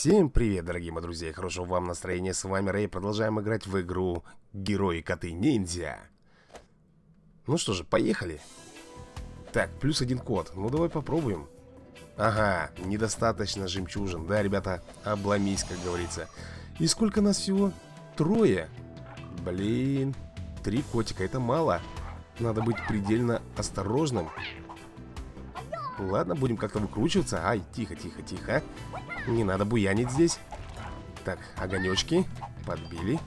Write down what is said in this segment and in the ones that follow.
Всем привет, дорогие мои друзья, хорошего вам настроения, с вами Рэй, продолжаем играть в игру Герои Коты Ниндзя Ну что же, поехали. Так, плюс один код, ну давай попробуем. Ага, недостаточно жемчужин, да, ребята, обломись, как говорится. И сколько нас всего? Трое. Блин, три котика, это мало. Надо быть предельно осторожным. Ладно, будем как-то выкручиваться. Ай, тихо, тихо, тихо Не надо буянить здесь. Так, огонечки Подбили.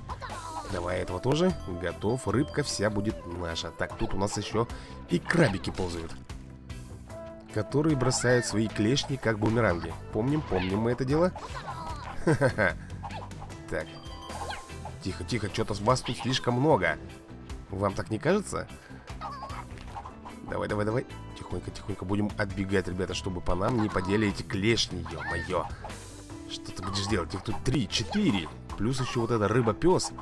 Давай этого тоже. Готов, рыбка вся будет наша. Так, тут у нас еще и крабики ползают Которые бросают свои клешни как бумеранги. Помним, помним мы это дело. Ха-ха-ха. Так. Тихо, тихо, что-то вас тут слишком много. Вам так не кажется? Давай, давай, давай Тихонько, тихонько будем отбегать, ребята Чтобы по нам не подели эти клешни Ё-моё. Что ты будешь делать? Их тут три, четыре. Плюс еще вот эта рыба-пес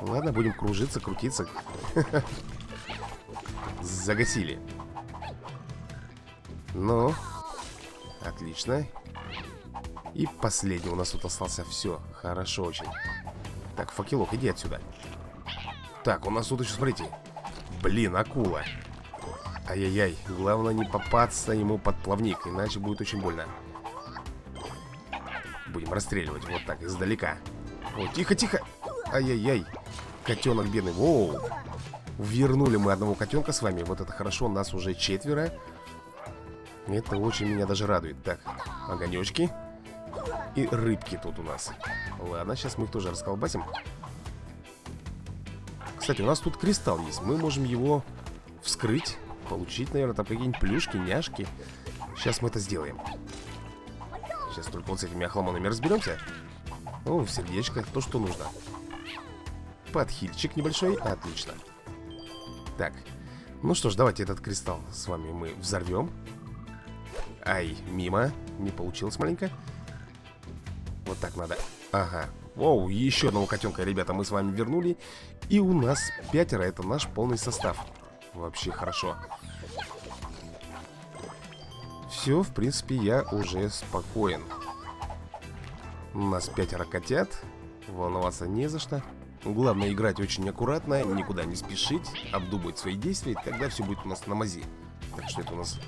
Ладно, будем кружиться, крутиться. Загасили. Ну Отлично. И последний у нас тут остался. Все, хорошо очень. Так, факелок, иди отсюда. Так, у нас тут еще, смотрите. Блин, акула Ай-яй-яй, главное не попасться ему под плавник Иначе будет очень больно. Будем расстреливать вот так, издалека. О, тихо-тихо Ай-яй-яй Котенок бедный, воу. Вернули мы одного котенка с вами. Вот это хорошо, нас уже четверо. Это очень меня даже радует. Так, огонечки И рыбки тут у нас. Ладно, сейчас мы их тоже расколбасим. Кстати, у нас тут кристалл есть. Мы можем его вскрыть, получить, наверное, там какие-нибудь плюшки, няшки. Сейчас мы это сделаем. Сейчас только вот с этими охламонами разберемся. О, сердечко, то, что нужно. Подхильчик небольшой, отлично. Так, ну что ж, давайте этот кристалл с вами мы взорвем. Ай, мимо, не получилось маленько. Вот так надо. Ага, Оу, еще одного котенка, ребята, мы с вами вернули И у нас пятеро, это наш полный состав Вообще хорошо. Все, в принципе, я уже спокоен. У нас пятеро котят. Волноваться не за что. Главное играть очень аккуратно, никуда не спешить Обдумывать свои действия, тогда все будет у нас на мази. Так что это у нас...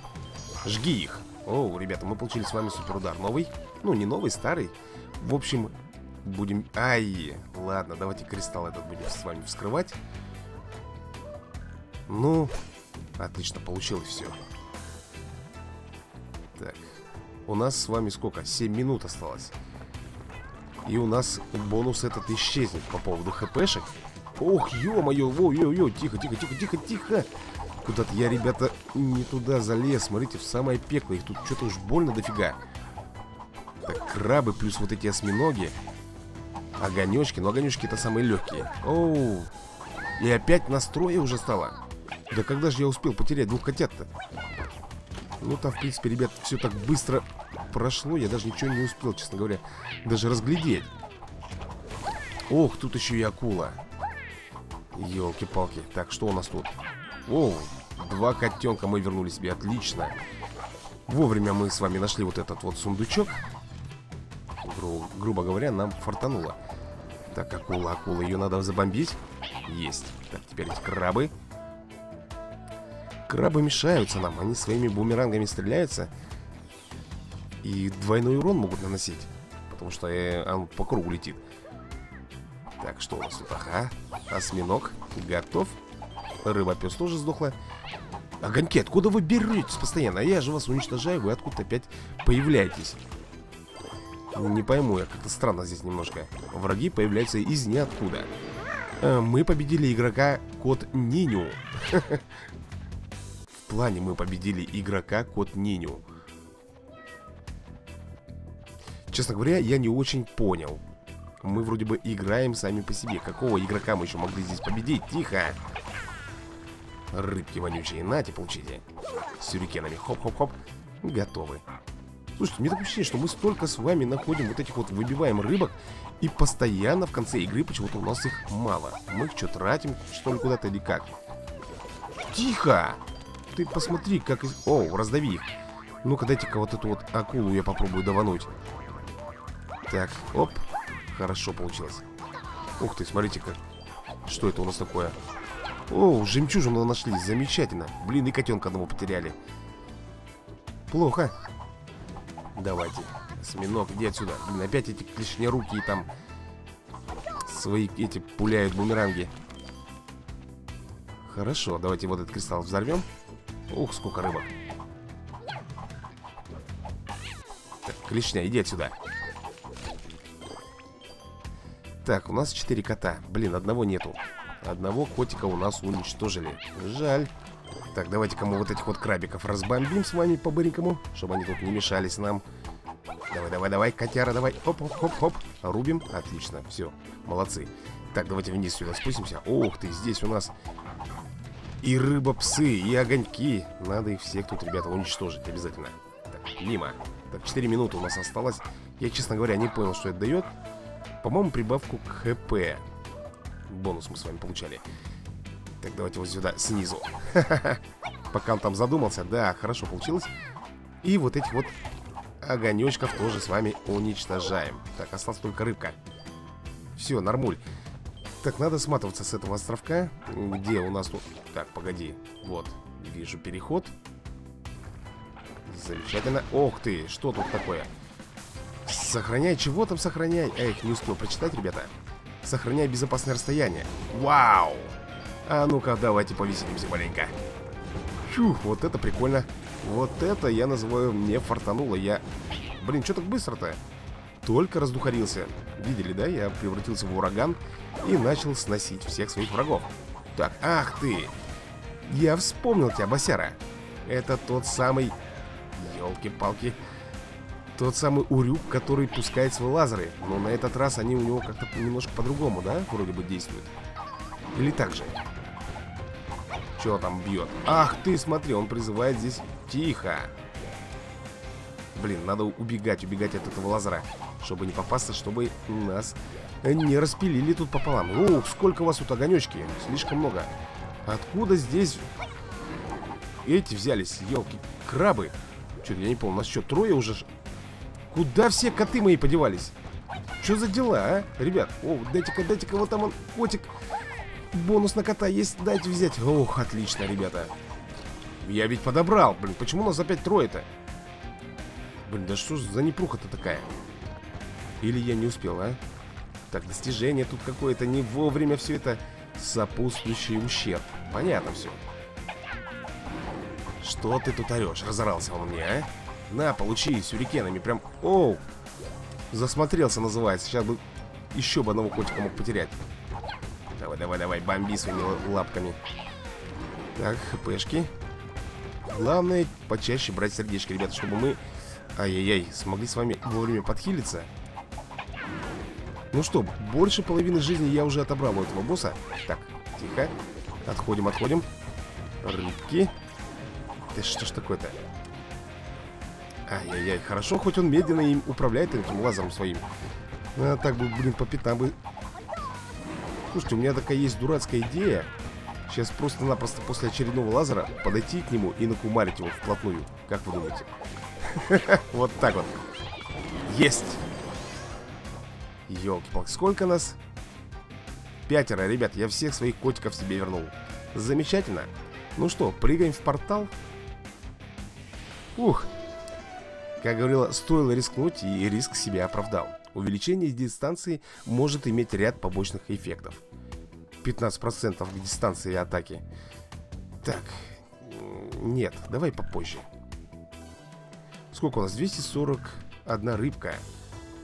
Жги их. Оу, ребята, мы получили с вами суперудар Новый, ну не новый, старый. В общем, Будем... Ай, ладно, давайте кристалл этот будем с вами вскрывать. Ну, отлично, получилось все. Так, у нас с вами сколько? 7 минут осталось. И у нас бонус этот исчезнет по поводу хпшек. Ох, ё-моё, ё-ё, тихо, тихо, тихо, тихо, тихо. Куда-то я, ребята, не туда залез. Смотрите, в самое пекло. Их тут что-то уж больно дофига. Так, крабы плюс вот эти осьминоги. Огонечки, но огонечки это самые легкие Оу И опять настроя уже стало Да когда же я успел потерять двух котят-то? Ну там в принципе, ребят, все так быстро прошло Я даже ничего не успел, честно говоря Даже разглядеть. Ох, тут еще и акула. Елки-палки Так, что у нас тут? Оу, два котенка мы вернули себе, отлично. Вовремя мы с вами нашли вот этот вот сундучок. Гру грубо говоря, нам фартануло. Так, акула, акула, ее надо забомбить. Есть. Так, теперь эти крабы Крабы мешаются нам Они своими бумерангами стреляются И двойной урон могут наносить Потому что э, он по кругу летит Так, что у нас тут? Ага, осьминог Готов Рыба-пес тоже сдохла Огоньки, откуда вы беретесь постоянно? А я же вас уничтожаю, вы откуда опять появляетесь не пойму, я как-то странно здесь немножко. Враги появляются из ниоткуда. Э, мы победили игрока Кот Ниню. Плане мы победили игрока Кот Ниню. Честно говоря, я не очень понял. Мы вроде бы играем сами по себе. Какого игрока мы еще могли здесь победить? Тихо! Рыбки вонючие. Нате, получите. С сюрикенами. Хоп-хоп-хоп. Готовы. Слушайте, мне такое ощущение, что мы столько с вами находим вот этих вот выбиваем рыбок И постоянно в конце игры почему-то у нас их мало Мы их что, тратим, что ли, куда-то или как? Тихо! Ты посмотри, как... О, раздави их Ну-ка, дайте-ка вот эту вот акулу я попробую давануть Так, оп. Хорошо получилось. Ух ты, смотрите как. Что это у нас такое? О, жемчужину нашли, замечательно. Блин, и котенка одного потеряли. Плохо. Давайте. Осьминог, иди отсюда. Блин, опять эти клешни руки и там свои эти пуляют бумеранги. Хорошо, давайте вот этот кристалл взорвем. Ух, сколько рыбок. Так, клешня, иди отсюда. Так, у нас 4 кота. Блин, одного нету. Одного котика у нас уничтожили. Жаль. Так, давайте-ка мы вот этих вот крабиков разбомбим с вами по-быренькому, чтобы они тут не мешались нам. Давай, давай, давай, котяра, давай. Оп-оп-оп-оп. Рубим. Отлично, все, молодцы. Так, давайте вниз сюда спустимся. Ух ты, здесь у нас и рыба-псы, и огоньки. Надо их всех тут, ребята, уничтожить обязательно. Так, мимо. Так, 4 минуты у нас осталось. Я, честно говоря, не понял, что это дает. По-моему, прибавку к ХП. Бонус мы с вами получали. Так, давайте вот сюда, снизу. Пока он там задумался. Да, хорошо получилось. И вот этих вот огонечков тоже с вами уничтожаем. Так, осталась только рыбка. Все, нормуль. Так, надо сматываться с этого островка. Где у нас тут... Так, погоди. Вот, вижу переход. Замечательно. Ох ты, что тут такое? Сохраняй, чего там сохраняй? Эх, не успел прочитать, ребята. Сохраняй безопасное расстояние. Вау! А ну-ка, давайте повеселимся маленько. Фух, вот это прикольно. Вот это я называю мне фартануло. Я... Блин, что так быстро-то? Только раздухарился. Видели, да? Я превратился в ураган и начал сносить всех своих врагов. Так, ах ты! Я вспомнил тебя, Басяра. Это тот самый... Елки-палки. Тот самый урюк, который пускает свои лазеры. Но на этот раз они у него как-то немножко по-другому, да? Вроде бы действуют. Или так же? Что там бьет? Ах ты, смотри, он призывает здесь... Тихо. Блин, надо убегать, убегать от этого лазера. Чтобы не попасться, чтобы нас не распилили тут пополам. Ух, сколько у вас тут огонечки. Слишком много. Откуда здесь эти взялись, елки, крабы? Что-то я не понял, у нас что, трое уже? Куда все коты мои подевались? Что за дела, а? Ребят, о, дайте-ка, дайте-ка, вот там он, котик. Бонус на кота есть, дайте взять. Ох, отлично, ребята. Я ведь подобрал, блин, почему у нас опять трое-то? Блин, да что за непруха-то такая? Или я не успел, а? Так, достижение тут какое-то не вовремя все это сопутствующий ущерб. Понятно все. Что ты тут орешь? Разорался он мне, а? На, получи сюрикенами. Прям, оу. Засмотрелся, называется. Сейчас бы еще бы одного котика мог потерять. Давай, давай, давай, бомби своими лапками. Так, хпшки. Главное, почаще брать сердечки, ребята, чтобы мы... Ай-яй-яй, смогли с вами вовремя подхилиться. Ну что, больше половины жизни я уже отобрал у этого босса. Так, тихо. Отходим, отходим. Рыбки. Ты что ж такое-то? Ай-яй-яй, хорошо, хоть он медленно им управляет этим лазером своим. А, так бы, блин, по пятам бы... Слушайте, у меня такая есть дурацкая идея. Сейчас просто-напросто после очередного лазера подойти к нему и накумарить его вплотную. Как вы думаете? Вот так вот. Есть! Ёлки-палки, сколько нас? Пятеро, ребят, я всех своих котиков себе вернул. Замечательно. Ну что, прыгаем в портал? Ух, как говорила, стоило рискнуть, и риск себя оправдал. Увеличение дистанции может иметь ряд побочных эффектов. 15% к дистанции атаки. Так, нет, давай попозже. Сколько у нас? 241 рыбка.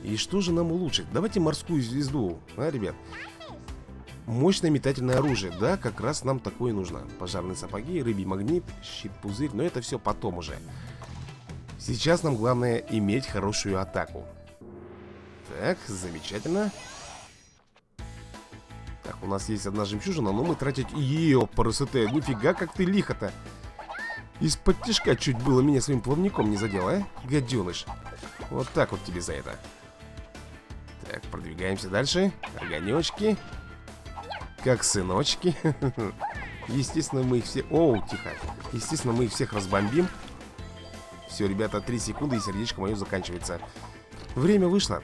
И что же нам улучшить? Давайте морскую звезду, а, ребят? Мощное метательное оружие, да, как раз нам такое нужно. Пожарные сапоги, рыбий магнит, щит-пузырь, но это все потом уже. Сейчас нам главное иметь хорошую атаку. Так, замечательно. Так, у нас есть одна жемчужина, но мы тратить... Ёпарасоте, нифига как ты лихо-то. Из-под чуть было меня своим плавником не задел, а? Гаденыш. Вот так вот тебе за это. Так, продвигаемся дальше. Огонечки. Как сыночки. Естественно, мы их все... Оу, тихо. Естественно, мы их всех разбомбим. Все, ребята, 3 секунды и сердечко мое заканчивается. Время вышло.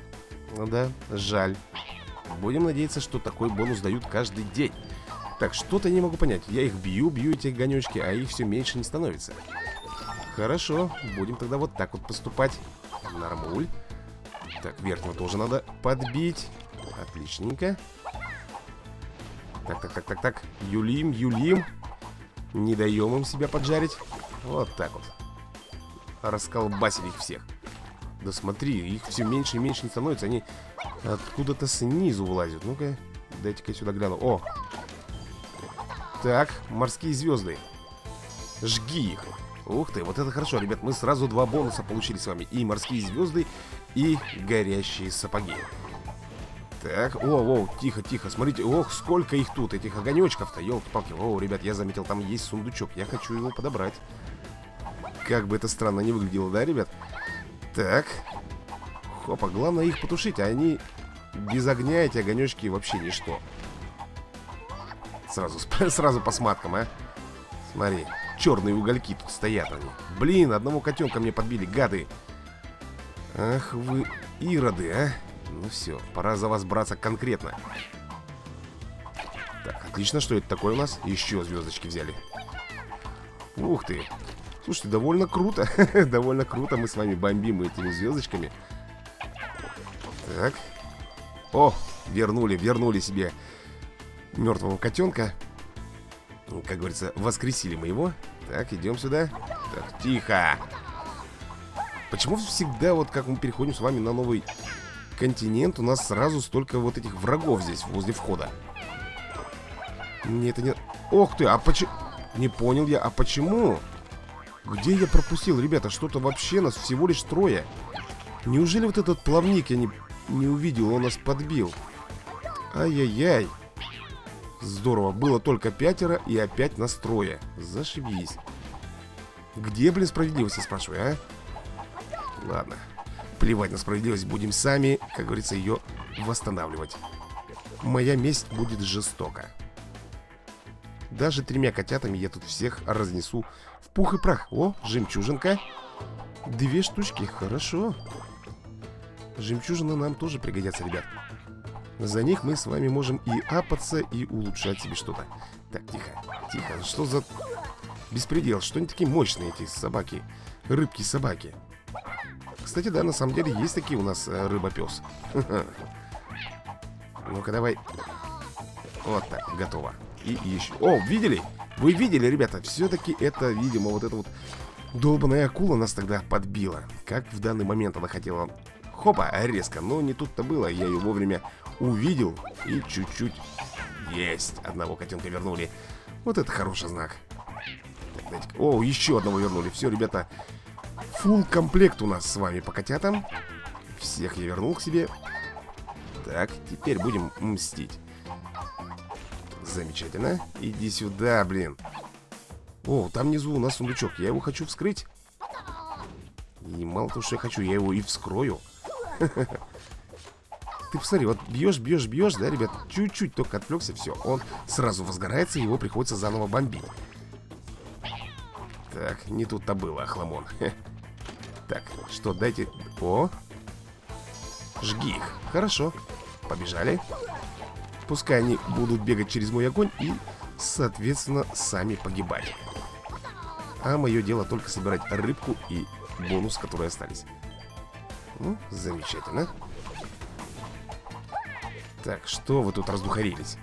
Ну да, жаль. Будем надеяться, что такой бонус дают каждый день. Так, что-то не могу понять. Я их бью, бью эти огонечки, а их все меньше не становится. Хорошо, будем тогда вот так вот поступать. Нормуль. Так, верхнего тоже надо подбить. Отличненько. Так, так, так, так, так. Юлим, юлим. Не даем им себя поджарить. Вот так вот. Расколбасили их всех. Да смотри, их все меньше и меньше не становится. Они откуда-то снизу вылазят. Ну-ка, дайте-ка сюда гляну. О! Так, морские звезды. Жги их. Ух ты, вот это хорошо, ребят. Мы сразу два бонуса получили с вами. И морские звезды, и горящие сапоги. Так, о, о, тихо, тихо, смотрите, ох, сколько их тут, этих огонечков-то, елки-палки О, ребят, я заметил, там есть сундучок, я хочу его подобрать. Как бы это странно не выглядело, да, ребят? Так. Хопа, главное их потушить, а они без огня эти огонечки вообще ничто. Сразу, сразу по сматкам, а? Смотри, черные угольки тут стоят они. Блин, одного котенка мне подбили, гады. Ах вы ироды, а. Ну все, пора за вас браться конкретно. Так, отлично, что это такое у нас? Еще звездочки взяли. Ух ты. Слушайте, довольно круто. Довольно круто. Мы с вами бомбим этими звездочками Так. О, вернули, вернули себе Мертвого котенка Как говорится, воскресили мы его Так, идем сюда Так, тихо Почему всегда вот как мы переходим с вами на новый континент у нас сразу столько вот этих врагов здесь, возле входа. Мне это не... Ох ты, а почему... Не понял я, а почему? Где я пропустил, ребята? Что-то вообще нас всего лишь трое. Неужели вот этот плавник я не, не увидел, он нас подбил? Ай-яй-яй. Здорово, было только пятеро и опять нас трое. Зашибись. Где, блин, справедливость, я спрашиваю, а? Ладно. Плевать на справедливость, будем сами, как говорится, ее восстанавливать. Моя месть будет жестока. Даже тремя котятами я тут всех разнесу в пух и прах. О, жемчужинка. Две штучки, хорошо. Жемчужины нам тоже пригодятся, ребят. За них мы с вами можем и апаться, и улучшать себе что-то. Так, тихо, тихо. Что за беспредел? Что они такие мощные, эти собаки? Рыбки-собаки. Кстати, да, на самом деле есть такие у нас э, рыба-пес. Ну-ка, давай. Вот так, готово. И еще... О, видели? Вы видели, ребята? Все-таки это, видимо, вот эта вот долбаная акула нас тогда подбила. Как в данный момент она хотела... Хопа, резко. Но не тут-то было. Я ее вовремя увидел и чуть-чуть... Есть! Одного котенка вернули. Вот это хороший знак. Так, О, еще одного вернули. Все, ребята, Фул комплект у нас с вами по котятам. Всех я вернул к себе. Так, теперь будем мстить. Замечательно. Иди сюда, блин. О, там внизу у нас сундучок. Я его хочу вскрыть. И мало того, что я хочу, я его и вскрою. Ты посмотри, вот бьешь, бьешь, бьешь, да, ребят? Чуть-чуть только отвлекся, все. Он сразу возгорается, его приходится заново бомбить. Так, не тут-то было, охламон. Так, что, дайте... О! Жги их. Хорошо. Побежали. Пускай они будут бегать через мой огонь и, соответственно, сами погибать. А мое дело только собирать рыбку и бонус, которые остались. Ну, замечательно. Так, что вы тут раздухарились?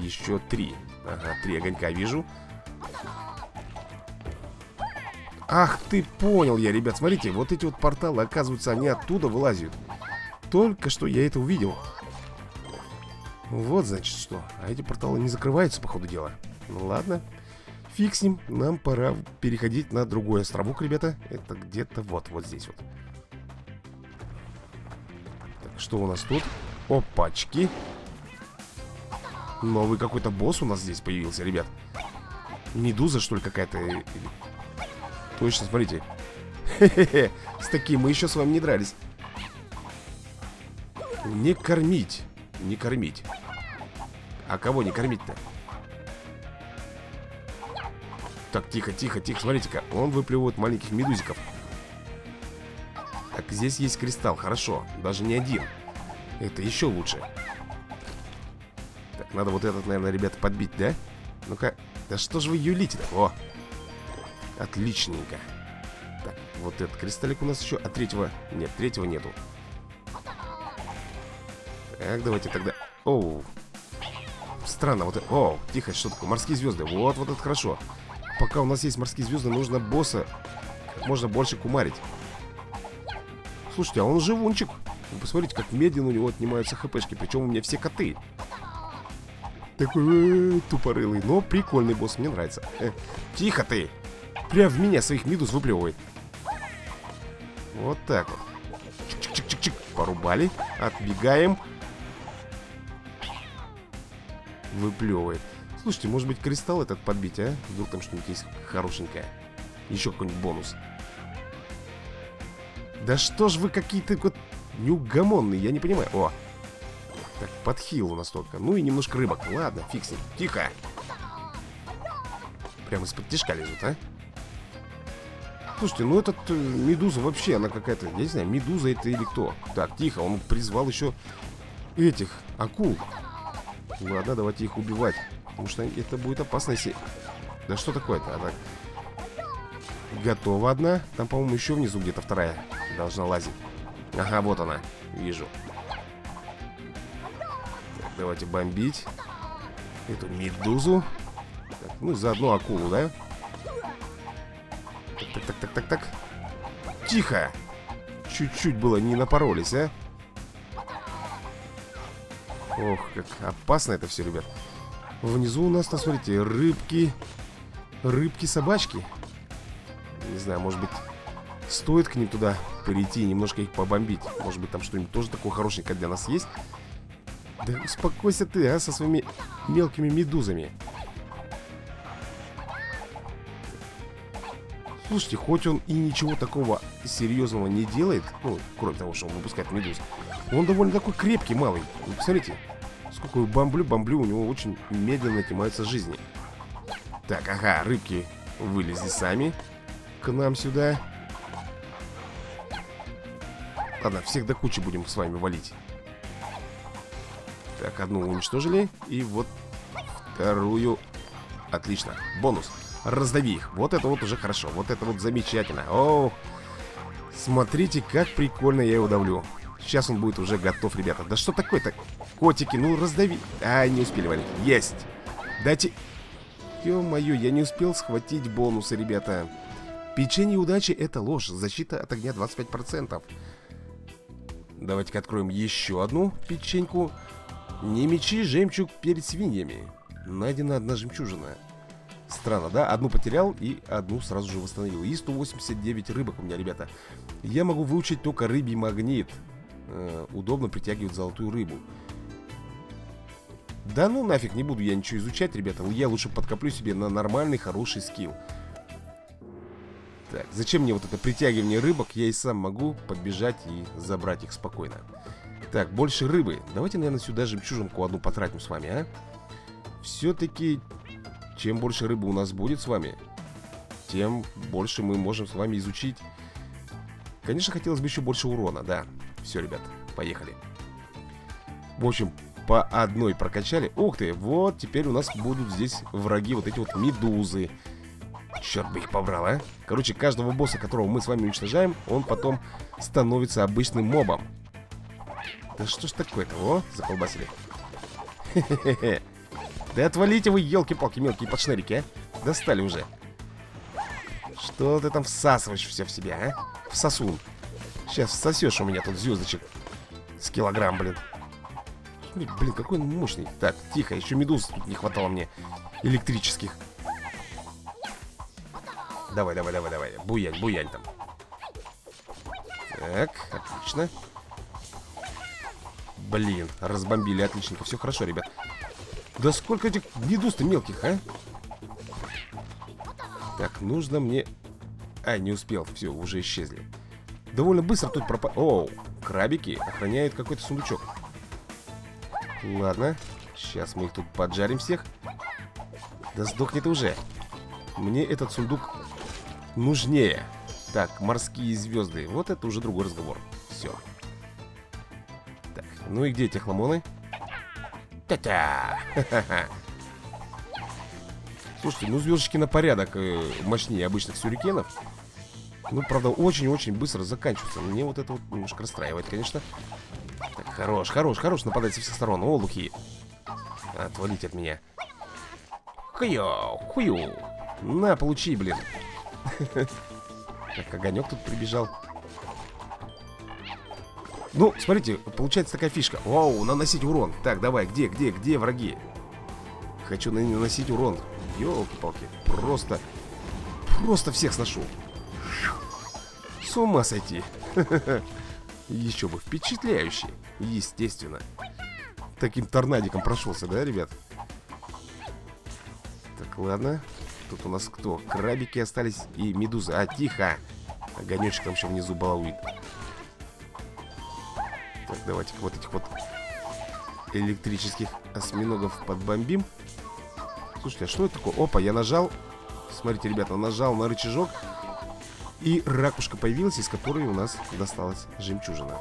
Еще три. Ага, три огонька вижу. Ах ты, понял я, ребят, смотрите, вот эти вот порталы, оказывается, они оттуда вылазят. Только что я это увидел. Вот, значит, что. А эти порталы не закрываются, по ходу дела. Ну ладно. Фиг с ним. Нам пора переходить на другой островок, ребята. Это где-то вот, вот здесь вот. Что у нас тут? Опачки. Новый какой-то босс у нас здесь появился, ребят. Медуза, что ли, какая-то? Точно, смотрите. Хе-хе-хе. С таким мы еще с вами не дрались. Не кормить. Не кормить. А кого не кормить-то? Так, тихо, тихо, тихо. Смотрите-ка. Он выплевывает маленьких медузиков. Здесь есть кристалл, хорошо Даже не один Это еще лучше Так, надо вот этот, наверное, ребята, подбить, да? Ну-ка, да что же вы юлите-то? О, отличненько Так, вот этот кристаллик у нас еще А третьего, нет, третьего нету Так, давайте тогда Оу, странно, вот... О, тихо, что такое? Морские звезды. Вот, вот это хорошо. Пока у нас есть морские звезды, нужно босса как можно больше кумарить. Слушайте, а он живунчик. Вы посмотрите, как медленно у него отнимаются хпшки. Причем у меня все коты. Такой э, тупорылый. Но прикольный босс, мне нравится. Э, тихо ты! Прям в меня своих медуз выплевывает. Вот так вот. Чик-чик-чик-чик. Порубали. Отбегаем выплевывает. Слушайте, может быть кристалл этот подбить, а? Вдруг там что-нибудь есть хорошенькое. Еще какой-нибудь бонус. Да что ж вы какие-то вот неугомонные, я не понимаю. О! Так, подхил у нас только. Ну и немножко рыбок. Ладно, ним. Тихо! Прямо из-под тяжка лезут, а? Слушайте, ну этот э, медуза вообще, она какая-то, я не знаю, медуза это или кто. Так, тихо, он призвал еще этих акул. Ладно, давайте их убивать. Потому что это будет опасно, если... Да что такое-то? Она... Готова одна. Там, по-моему, еще внизу где-то вторая должна лазить. Ага, вот она. Вижу. Так, давайте бомбить. Эту медузу. Так, ну, заодно акулу, да? Так, так, так, так, так. Тихо! Чуть-чуть было не напоролись, а? Ох, как опасно это все, ребят. Внизу у нас, там, смотрите, рыбки. Рыбки-собачки. Не знаю, может быть, стоит к ним туда перейти и немножко их побомбить. Может быть, там что-нибудь тоже такое хорошенькое для нас есть. Да успокойся ты, а, со своими мелкими медузами. Слушайте, хоть он и ничего такого серьезного не делает, ну, кроме того, что он выпускает медуз, он довольно такой крепкий, малый. Вы посмотрите, сколько я бомблю, бомблю, у него очень медленно отнимаются жизни. Так, ага, рыбки вылезли сами к нам сюда. Ладно, всех до кучи будем с вами валить. Так, одну уничтожили. И вот вторую. Отлично. Бонус. Раздави их. Вот это вот уже хорошо. Вот это вот замечательно. О, смотрите, как прикольно я его давлю. Сейчас он будет уже готов, ребята. Да что такое-то? Котики, ну раздави. А, не успели валить. Есть. Дайте... Ё-моё, я не успел схватить бонусы, ребята. Печенье удачи это ложь. Защита от огня 25%. Давайте-ка откроем еще одну печеньку. Не мечи жемчуг перед свиньями. Найдена одна жемчужина. Странно, да? Одну потерял и одну сразу же восстановил. И 189 рыбок у меня, ребята. Я могу выучить только рыбий магнит э, удобно притягивать золотую рыбу. Да ну нафиг, не буду я ничего изучать, ребята. Я лучше подкоплю себе на нормальный, хороший скилл. Так, зачем мне вот это притягивание рыбок? Я и сам могу подбежать и забрать их спокойно. Так, больше рыбы. Давайте, наверное, сюда жемчужинку одну потратим с вами, а? Все-таки, чем больше рыбы у нас будет с вами, тем больше мы можем с вами изучить. Конечно, хотелось бы еще больше урона, да. Все, ребят, поехали. В общем, по одной прокачали. Ух ты, вот теперь у нас будут здесь враги, вот эти вот медузы. Черт бы их побрал, а. Короче, каждого босса, которого мы с вами уничтожаем, он потом становится обычным мобом. Да что ж такое-то, о, заколбасили. Хе-хе-хе. Да отвалите вы, елки-палки, мелкие подшнырики, а. Достали уже. Что ты там всасываешь все в себя, а? Всосун. Сейчас сосешь у меня тут звездочек с килограмм, блин. Блин, какой он мощный. Так, тихо, еще медуз тут не хватало мне электрических. Давай, давай, давай, давай. Буянь, буянь там. Так, отлично. Блин, разбомбили, отличненько. Все хорошо, ребят. Да сколько этих медуз-то мелких, а? Так, нужно мне... А, не успел. Все, уже исчезли. Довольно быстро тут пропал... О, крабики охраняют какой-то сундучок. Ладно. Сейчас мы их тут поджарим всех. Да сдохни ты уже. Мне этот сундук нужнее. Так, морские звезды. Вот это уже другой разговор. Все. Так, ну и где эти хламоны? Тя-тя! Слушайте, ну звездочки на порядок э, мощнее обычных сюрикенов. Ну, правда, очень-очень быстро заканчиваются. Мне вот это вот немножко расстраивает, конечно. Так, хорош, хорош, хорош, нападать со всех сторон. О, лухи. Отвалите от меня. Хую, хую. На, получи, блин. Так, огонек тут прибежал. Ну, смотрите, получается такая фишка. Вау, наносить урон. Так, давай, где, где, где враги? Хочу наносить урон. Ёлки-палки. Просто, просто всех сношу. С ума сойти. Еще бы, впечатляющий. Естественно. Таким торнадиком прошелся, да, ребят? Так, ладно. Тут у нас кто? Крабики остались и медузы. А, тихо. Огонечек там еще внизу балует. Так, давайте вот этих вот электрических осьминогов подбомбим. Слушайте, а что это такое? Опа, я нажал. Смотрите, ребята, нажал на рычажок. И ракушка появилась, из которой у нас досталась жемчужина.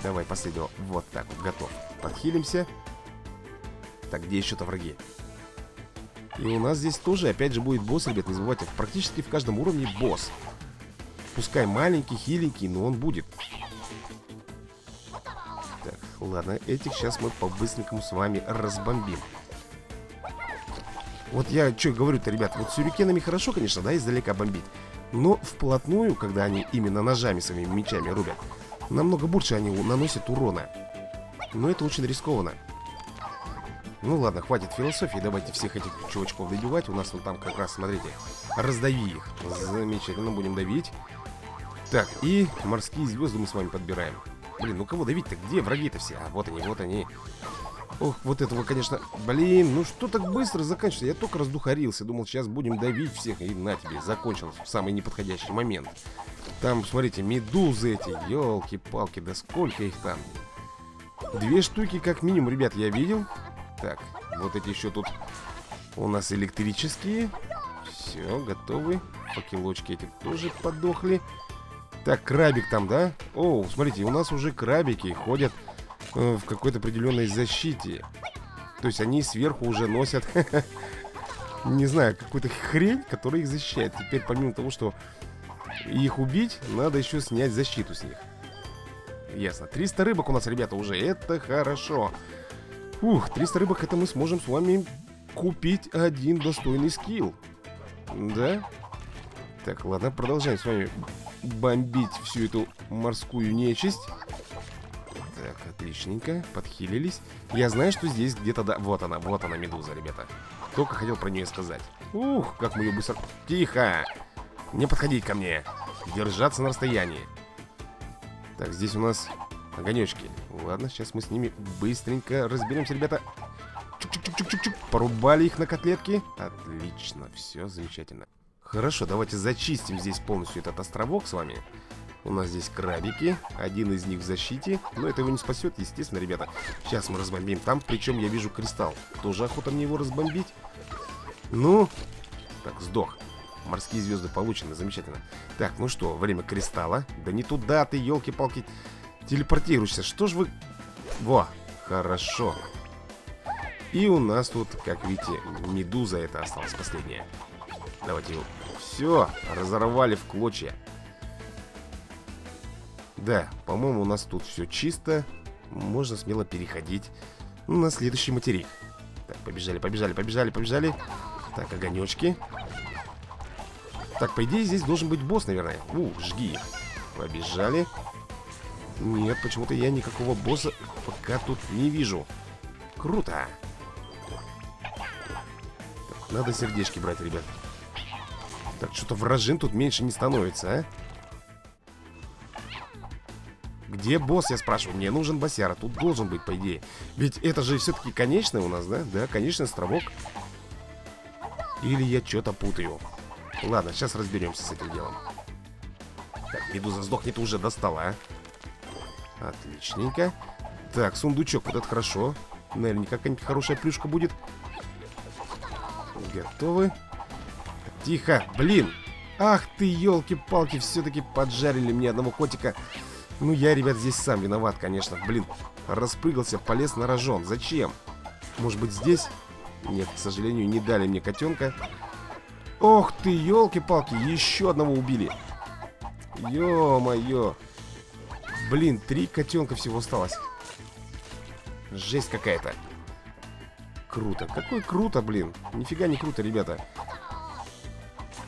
Давай, последнего. Вот так вот, готов. Подхилимся. Так, где еще-то враги? И у нас здесь тоже, опять же, будет босс, ребят, не забывайте. Практически в каждом уровне босс. Пускай маленький, хиленький, но он будет. Так, ладно, этих сейчас мы по-быстренькому с вами разбомбим. Вот я что говорю-то, ребят, вот сюрикенами хорошо, конечно, да, издалека бомбить. Но вплотную, когда они именно ножами своими мечами рубят, намного больше они наносят урона. Но это очень рискованно. Ну ладно, хватит философии, давайте всех этих чувачков добивать. У нас вот там как раз, смотрите, раздави их. Замечательно, будем давить. Так, и морские звезды мы с вами подбираем. Блин, ну кого давить-то? Где враги-то все? А, вот они, вот они. Ох, вот этого, конечно... Блин, ну что так быстро заканчивается? Я только раздухарился. Думал, сейчас будем давить всех. И на тебе, закончилось в самый неподходящий момент. Там, смотрите, медузы эти. Елки-палки, да сколько их там? Две штуки как минимум, ребят, я видел. Так, вот эти еще тут у нас электрические. Все, готовы. Факелочки эти тоже подохли. Так, крабик там, да? О, смотрите, у нас уже крабики ходят э, в какой-то определенной защите. То есть они сверху уже носят, не знаю, какую-то хрень, которая их защищает. Теперь помимо того, что их убить, надо еще снять защиту с них. Ясно. 300 рыбок у нас, ребята, уже. Это хорошо. Ух, 300 рыбок, это мы сможем с вами купить один достойный скилл. Да? Так, ладно, продолжаем с вами бомбить всю эту морскую нечисть. Так, отличненько, подхилились. Я знаю, что здесь где-то... Да... Вот она, вот она, медуза, ребята. Только хотел про нее сказать. Ух, как мы ее быстро... Тихо! Не подходить ко мне. Держаться на расстоянии. Так, здесь у нас огонечки. Ладно, сейчас мы с ними быстренько разберемся, ребята. Чук-чук-чук-чук-чук. Порубали их на котлетки. Отлично, все замечательно. Хорошо, давайте зачистим здесь полностью этот островок с вами. У нас здесь крабики, один из них в защите Но это его не спасет, естественно, ребята Сейчас мы разбомбим там, причем я вижу кристалл Тоже охота мне его разбомбить Ну, так, сдох Морские звезды получены, замечательно Так, ну что, время кристалла Да не туда ты, елки-палки Телепортируешься, что ж вы... Во, хорошо И у нас тут, как видите, медуза это осталась последняя Давайте его... Все, разорвали в клочья. Да, по-моему, у нас тут все чисто. Можно смело переходить на следующий материк. Так, побежали, побежали, побежали, побежали. Так, огонечки. Так, по идее, здесь должен быть босс, наверное. У, жги. Побежали. Нет, почему-то я никакого босса пока тут не вижу. Круто. Так, надо сердечки брать, ребят. Так, что-то вражин тут меньше не становится, а? Где босс, я спрашиваю? Мне нужен боссяра. Тут должен быть, по идее. Ведь это же все-таки конечный у нас, да? Да, конечный островок. Или я что-то путаю. Ладно, сейчас разберемся с этим делом. Так, медуза сдохнет уже достала, а? Отличненько. Так, сундучок, вот это хорошо. Наверняка какая-нибудь хорошая плюшка будет. Готовы. Тихо, блин Ах ты, елки-палки, все-таки поджарили мне одного котика. Ну, я, ребят, здесь сам виноват, конечно. Блин, распрыгался, полез на рожон. Зачем? Может быть, здесь? Нет, к сожалению, не дали мне котенка. Ох ты, елки-палки, еще одного убили. Ё-моё. Блин, три котенка всего осталось. Жесть какая-то. Круто. Какой круто, блин. Нифига не круто, ребята.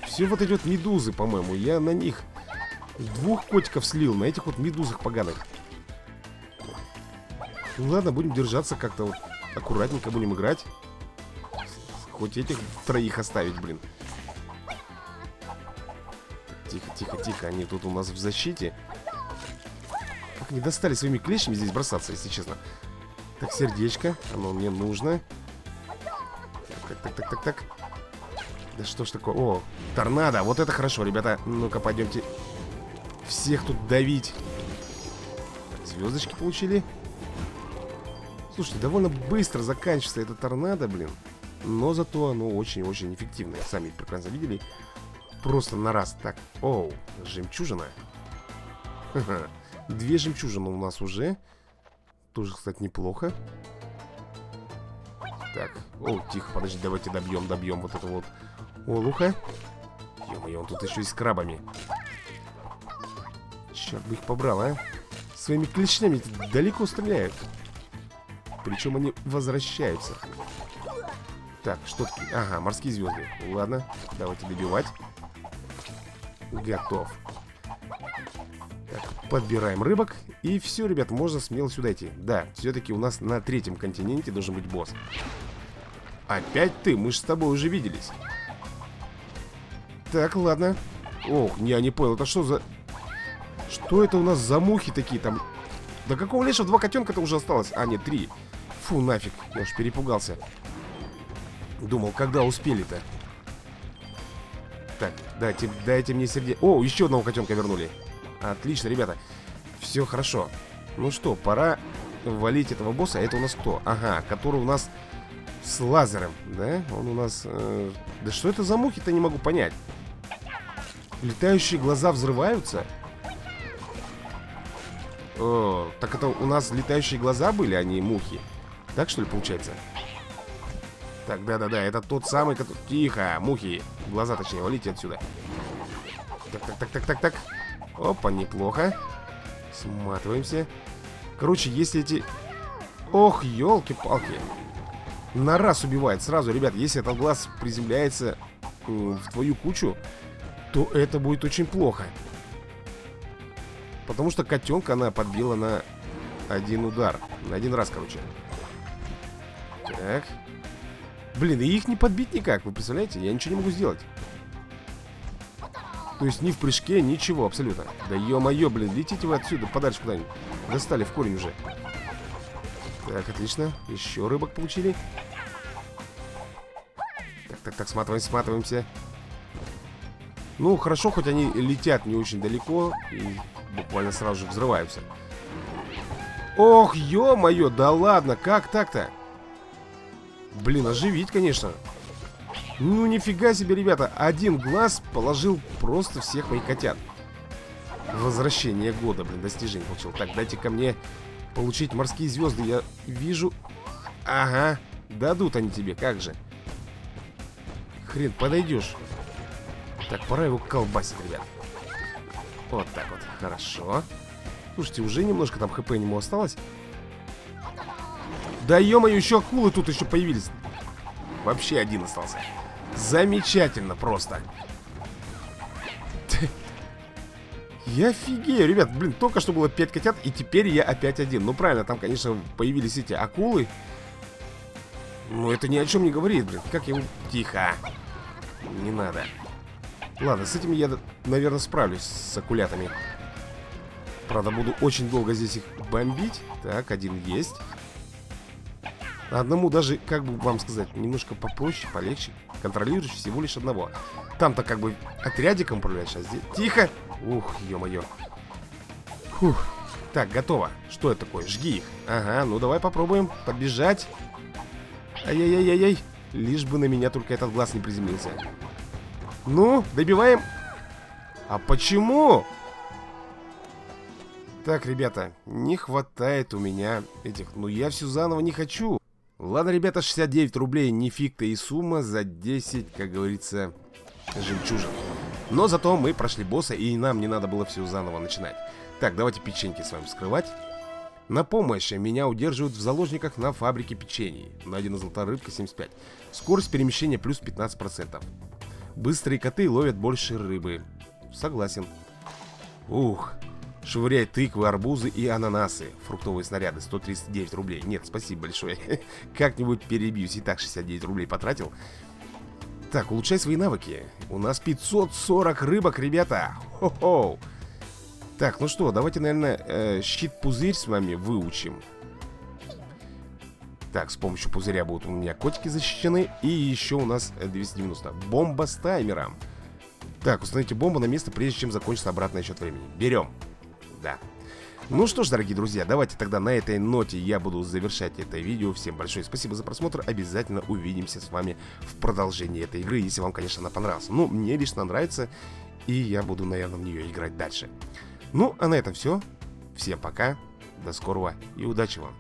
Все вот вот медузы, по-моему. Я на них двух котиков слил. На этих вот медузах поганых. Ну ладно, будем держаться как-то вот аккуратненько будем играть. Хоть этих троих оставить, блин. Тихо, тихо, тихо. Они тут у нас в защите. Как они достали своими клещами здесь бросаться, если честно. Так, сердечко. Оно мне нужно. Так, так, так, так, так. Да что ж такое? О, торнадо. Вот это хорошо, ребята. Ну-ка, пойдемте всех тут давить. Так, звездочки получили. Слушайте, довольно быстро заканчивается эта торнадо, блин. Но зато оно очень-очень эффективное. Сами прекрасно видели. Просто на раз. Так, оу, жемчужина. Две жемчужины у нас уже. Тоже, кстати, неплохо. Так, о, тихо, подожди, давайте добьем, добьем вот это вот олуха. Ё-моё, он тут еще и с крабами. Черт бы их побрал, а. Своими клешнями далеко стреляют. Причем они возвращаются. Так, что таки? Ага, морские звезды. Ладно, давайте добивать. Готов. Подбираем рыбок. И все, ребят, можно смело сюда идти. Да, все-таки у нас на третьем континенте должен быть босс. Опять ты? Мы же с тобой уже виделись. Так, ладно. Ох, я не понял, это что за... Что это у нас за мухи такие там? Да какого леша два котенка-то уже осталось? А, нет, три. Фу, нафиг, я уж перепугался. Думал, когда успели-то? Так, дайте, дайте мне сердечко. О, еще одного котенка вернули. Отлично, ребята. Все хорошо. Ну что, пора валить этого босса. Это у нас кто? Ага, который у нас с лазером, да? Он у нас... Э... Да что это за мухи-то, не могу понять. Летающие глаза взрываются? О, так это у нас летающие глаза были, а не мухи. Так что ли получается? Так, да-да-да, это тот самый, который... Тихо, мухи. Глаза, точнее, валите отсюда. Так, так, так, так, так, так. Опа, неплохо. Сматываемся. Короче, если эти... Ох, елки-палки. На раз убивает сразу, ребят. Если этот глаз приземляется в твою кучу, то это будет очень плохо. Потому что котенка она подбила на один удар. На один раз, короче. Так. Блин, и их не подбить никак, вы представляете? Я ничего не могу сделать. То есть ни в прыжке, ничего абсолютно. Да ё-моё, блин, летите вы отсюда, подальше куда-нибудь. Достали в корень уже. Так, отлично. Еще рыбок получили. Так, так, так, сматываемся, сматываемся. Ну, хорошо, хоть они летят не очень далеко и буквально сразу же взрываются. Ох, ё-моё, да ладно, как так-то? Блин, оживить, конечно. Ну, нифига себе, ребята. Один глаз положил просто всех моих котят. Возвращение года, блин, достижение получил. Так, дайте ко мне получить морские звезды. Я вижу... Ага, дадут они тебе, как же. Хрен, подойдешь. Так, пора его колбасить, ребят. Вот так вот, хорошо. Слушайте, уже немножко там хп нему осталось. Да ё-моё, еще акулы тут еще появились. Вообще один остался. Замечательно просто. Я офигею, ребят, блин, только что было 5 котят, и теперь я опять один. Ну, правильно, там, конечно, появились эти акулы. Но это ни о чем не говорит, блин. Как я его... Тихо. Не надо. Ладно, с этим я, наверное, справлюсь с акулятами. Правда, буду очень долго здесь их бомбить. Так, один есть. Одному даже, как бы вам сказать, немножко попроще, полегче. Контролируешь всего лишь одного. Там-то как бы отрядиком управляешь, а здесь... Тихо! Ух, ё-моё. Фух. Так, готово. Что это такое? Жги их. Ага, ну давай попробуем подбежать. Ай-яй-яй-яй-яй. Лишь бы на меня только этот глаз не приземлился. Ну, добиваем. А почему? Так, ребята, не хватает у меня этих... Ну, я все заново не хочу. Ладно, ребята, 69 рублей, не фиг-то и сумма за 10, как говорится, жемчужин. Но зато мы прошли босса, и нам не надо было все заново начинать. Так, давайте печеньки с вами вскрывать. На помощь меня удерживают в заложниках на фабрике печений. Найдена золотая рыбка 75. Скорость перемещения плюс 15%. Быстрые коты ловят больше рыбы. Согласен. Ух, Швыряй тыквы, арбузы и ананасы. Фруктовые снаряды, 139 рублей. Нет, спасибо большое. Как-нибудь перебьюсь. И так 69 рублей потратил. Так, улучшай свои навыки. У нас 540 рыбок, ребята. Хо-хо. Так, ну что, давайте, наверное, э, щит-пузырь с вами выучим. Так, с помощью пузыря будут у меня котики защищены. И еще у нас 290. Бомба с таймером. Так, установите бомбу на место, прежде чем закончится обратный счет времени. Берем да. Ну что ж, дорогие друзья, давайте тогда на этой ноте я буду завершать это видео. Всем большое спасибо за просмотр. Обязательно увидимся с вами в продолжении этой игры, если вам, конечно, она понравилась. Ну, мне лично нравится, и я буду, наверное, в нее играть дальше. Ну, а на этом все. Всем пока, до скорого и удачи вам.